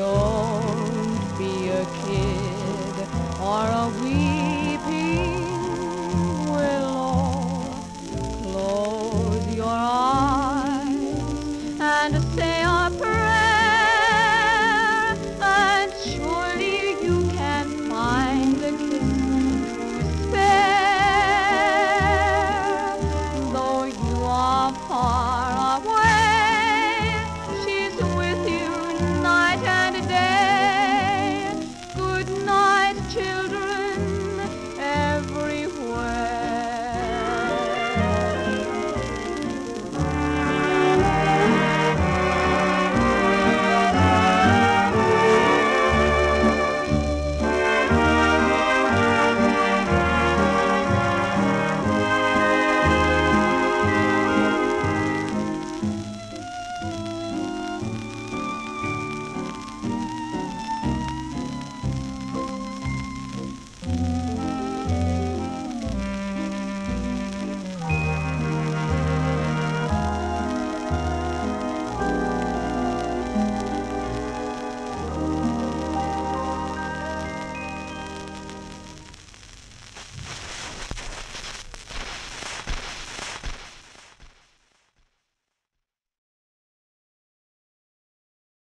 Don't be a kid or a